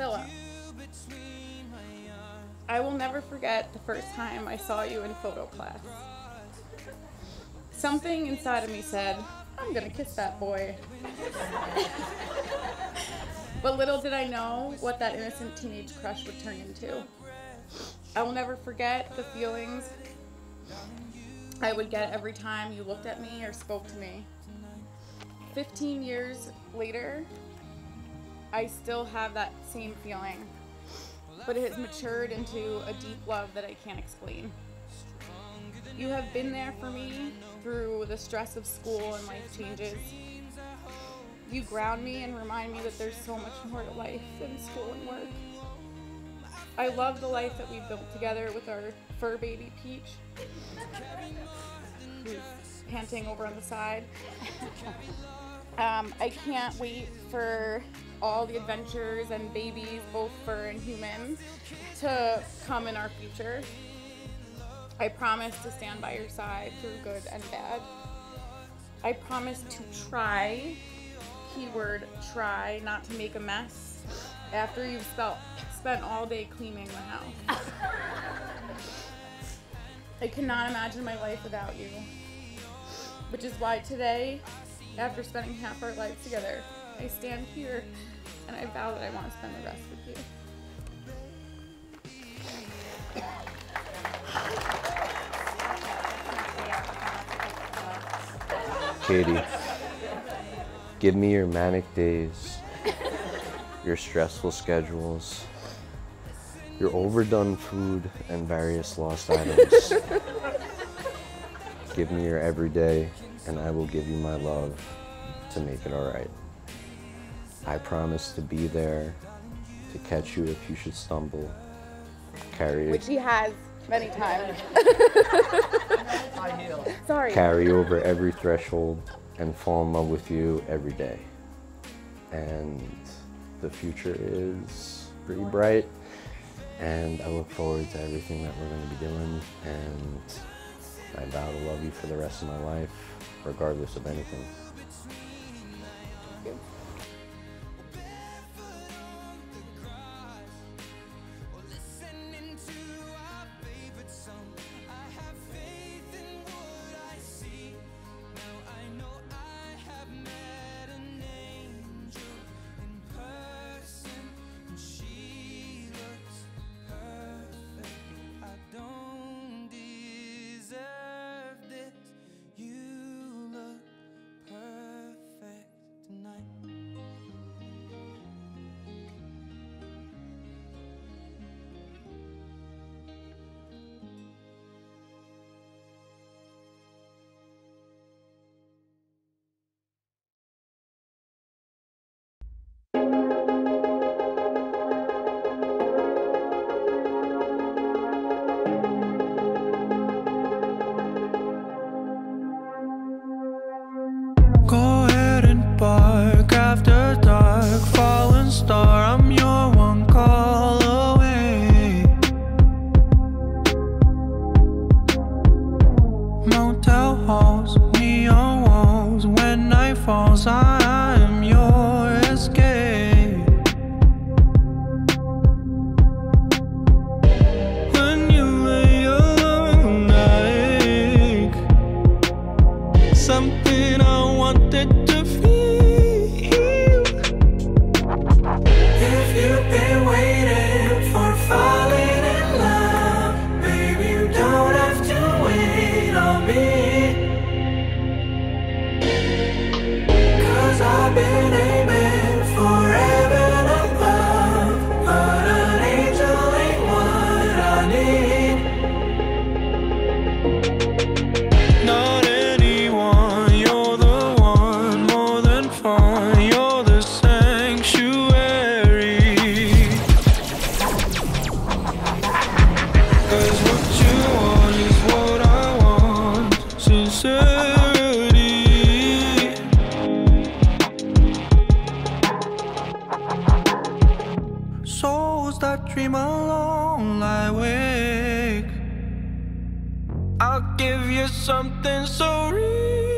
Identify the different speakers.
Speaker 1: Philip. I will never forget the first time I saw you in photo class. Something inside of me said, I'm gonna kiss that boy. but little did I know what that innocent teenage crush would turn into. I will never forget the feelings I would get every time you looked at me or spoke to me. 15 years later, I still have that same feeling, but it has matured into a deep love that I can't explain. You have been there for me through the stress of school and life changes. You ground me and remind me that there's so much more to life than school and work. I love the life that we've built together with our fur baby Peach, who's panting over on the side. Um, I can't wait for all the adventures and babies, both fur and human, to come in our future. I promise to stand by your side through good and bad. I promise to try, keyword try, not to make a mess after you've spelt, spent all day cleaning the house. I cannot imagine my life without you. Which is why today, after spending half our lives together, I stand here and I vow that I want to spend the rest with you.
Speaker 2: Katie, give me your manic days, your stressful schedules, your overdone food, and various lost items. give me your everyday, and I will give you my love to make it alright. I promise to be there to catch you if you should stumble. Carry
Speaker 1: Which he has many times. Sorry.
Speaker 2: carry over every threshold and fall in love with you every day. And the future is pretty bright, and I look forward to everything that we're going to be doing. And I vow to love you for the rest of my life, regardless of anything.
Speaker 3: falls, I am your escape. When you lay alone, I ache. Something I wanted to feel. If you've been waiting for falling. absurdity. Souls that
Speaker 4: dream alone lie awake. I'll give you something so real.